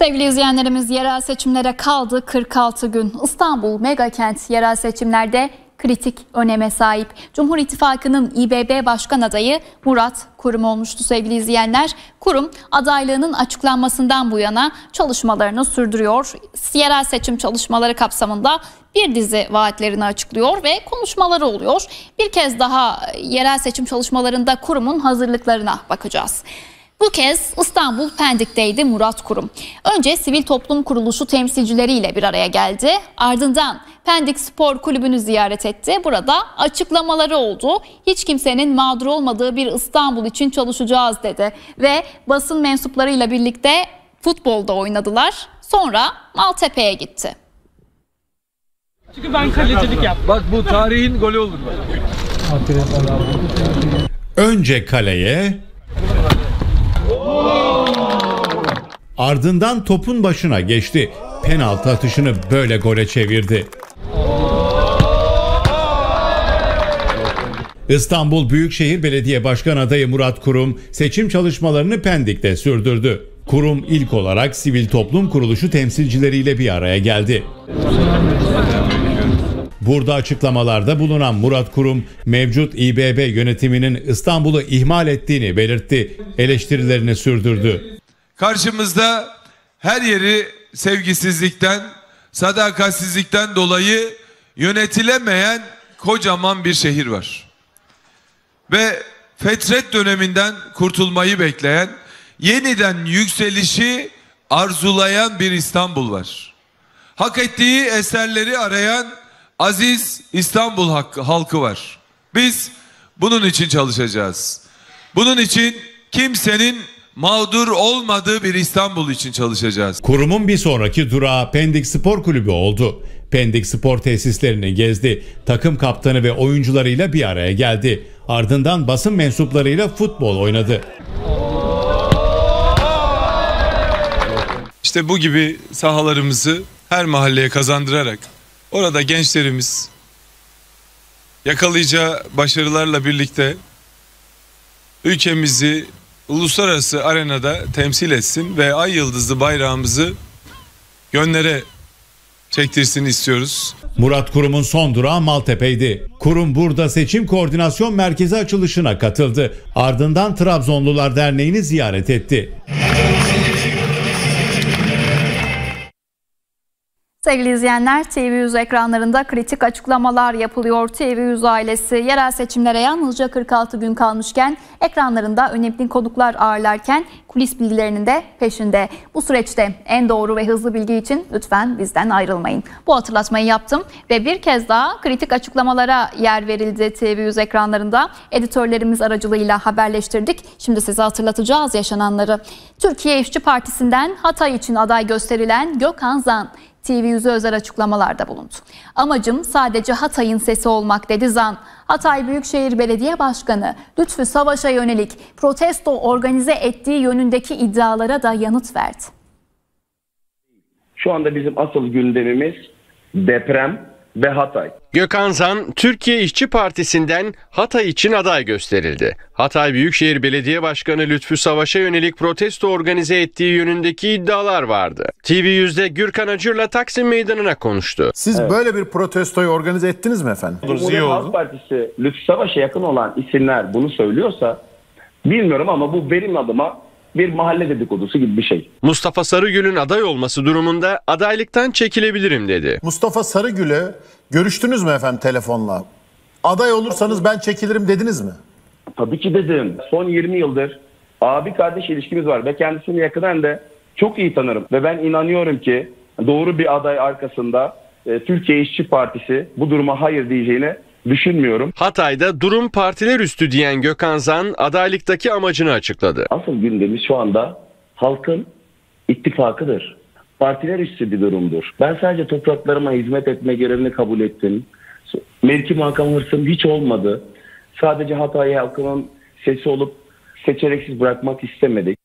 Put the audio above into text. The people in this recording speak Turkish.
Sevgili izleyenlerimiz yerel seçimlere kaldı 46 gün. İstanbul mega kent yerel seçimlerde kritik öneme sahip. Cumhur İttifakı'nın İBB Başkan adayı Murat Kurum olmuştu sevgili izleyenler. Kurum adaylığının açıklanmasından bu yana çalışmalarını sürdürüyor. Yerel seçim çalışmaları kapsamında bir dizi vaatlerini açıklıyor ve konuşmaları oluyor. Bir kez daha yerel seçim çalışmalarında kurumun hazırlıklarına bakacağız. Bu kez İstanbul Pendik'teydi Murat Kurum. Önce sivil toplum kuruluşu temsilcileriyle bir araya geldi. Ardından Pendik Spor Kulübü'nü ziyaret etti. Burada açıklamaları oldu. Hiç kimsenin mağdur olmadığı bir İstanbul için çalışacağız dedi. Ve basın mensuplarıyla birlikte futbolda oynadılar. Sonra Maltepe'ye gitti. Çünkü ben kalecilik yaptım. Bak bu tarihin golü olur. Önce kaleye Ardından topun başına geçti. Penaltı atışını böyle gole çevirdi. İstanbul Büyükşehir Belediye Başkan adayı Murat Kurum seçim çalışmalarını Pendik'te sürdürdü. Kurum ilk olarak sivil toplum kuruluşu temsilcileriyle bir araya geldi. Burada açıklamalarda bulunan Murat Kurum, mevcut İBB yönetiminin İstanbul'u ihmal ettiğini belirtti. Eleştirilerini sürdürdü. Karşımızda her yeri sevgisizlikten, sadakatsizlikten dolayı yönetilemeyen kocaman bir şehir var. Ve fetret döneminden kurtulmayı bekleyen, yeniden yükselişi arzulayan bir İstanbul var. Hak ettiği eserleri arayan aziz İstanbul halkı var. Biz bunun için çalışacağız. Bunun için kimsenin mağdur olmadığı bir İstanbul için çalışacağız. Kurumun bir sonraki durağı Pendik Spor Kulübü oldu. Pendik Spor tesislerini gezdi. Takım kaptanı ve oyuncularıyla bir araya geldi. Ardından basın mensuplarıyla futbol oynadı. İşte bu gibi sahalarımızı her mahalleye kazandırarak orada gençlerimiz yakalayacağı başarılarla birlikte ülkemizi uluslararası arenada temsil etsin ve ay yıldızlı bayrağımızı gönlere çektirsin istiyoruz. Murat Kurum'un son durağı Maltepe'ydi. Kurum burada seçim koordinasyon merkezi açılışına katıldı. Ardından Trabzonlular Derneği'ni ziyaret etti. Sevgili izleyenler TV100 ekranlarında kritik açıklamalar yapılıyor. TV100 ailesi yerel seçimlere yalnızca 46 gün kalmışken ekranlarında önemli konuklar ağırlarken kulis bilgilerinin de peşinde. Bu süreçte en doğru ve hızlı bilgi için lütfen bizden ayrılmayın. Bu hatırlatmayı yaptım ve bir kez daha kritik açıklamalara yer verildi TV100 ekranlarında. Editörlerimiz aracılığıyla haberleştirdik. Şimdi size hatırlatacağız yaşananları. Türkiye İşçi Partisi'nden Hatay için aday gösterilen Gökhan Zan TV100'e özel açıklamalarda bulundu. Amacım sadece Hatay'ın sesi olmak dedi Zan. Hatay Büyükşehir Belediye Başkanı Lütfü Savaş'a yönelik protesto organize ettiği yönündeki iddialara da yanıt verdi. Şu anda bizim asıl gündemimiz deprem ve Hatay. Gökhan Zan, Türkiye İşçi Partisi'nden Hatay için aday gösterildi. Hatay Büyükşehir Belediye Başkanı Lütfü Savaş'a yönelik protesto organize ettiği yönündeki iddialar vardı. TV100'de Gürkan Acır'la Taksim Meydanı'na konuştu. Siz evet. böyle bir protestoyu organize ettiniz mi efendim? Cumhuriyet Halk Partisi Lütfü Savaş'a yakın olan isimler bunu söylüyorsa bilmiyorum ama bu benim adıma bir mahalle dedikodusu gibi bir şey. Mustafa Sarıgül'ün aday olması durumunda adaylıktan çekilebilirim dedi. Mustafa Sarıgül'ü görüştünüz mü efendim telefonla? Aday olursanız ben çekilirim dediniz mi? Tabii ki dedim. Son 20 yıldır abi kardeş ilişkimiz var ve kendisini yakından da çok iyi tanırım. Ve ben inanıyorum ki doğru bir aday arkasında e, Türkiye İşçi Partisi bu duruma hayır diyeceğini düşünmüyorum. Hatay'da durum partiler üstü diyen Gökhan Zan adaylıktaki amacını açıkladı. Asıl gündemi şu anda halkın ittifakıdır. Partiler üstü bir durumdur. Ben sadece topraklarıma hizmet etme görevini kabul ettim. Mevki makam hırsım hiç olmadı. Sadece Hatay halkının sesi olup seçeneksiz bırakmak istemedik.